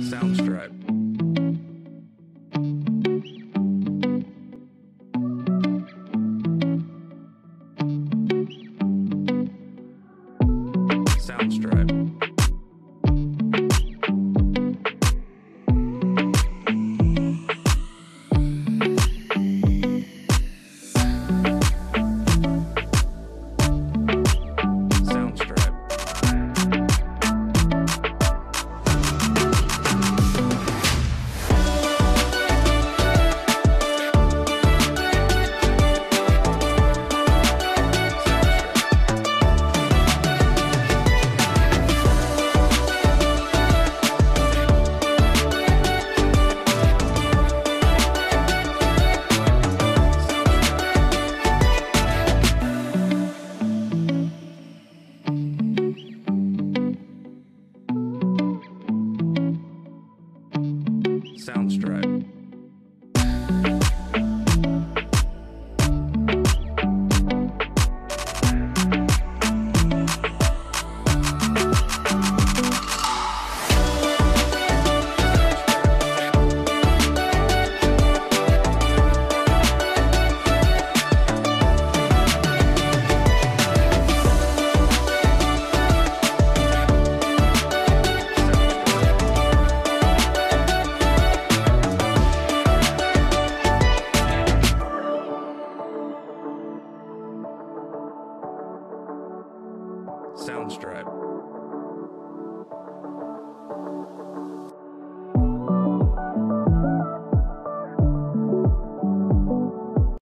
Soundstripe. Soundstripe. Soundstripe. Soundstripe.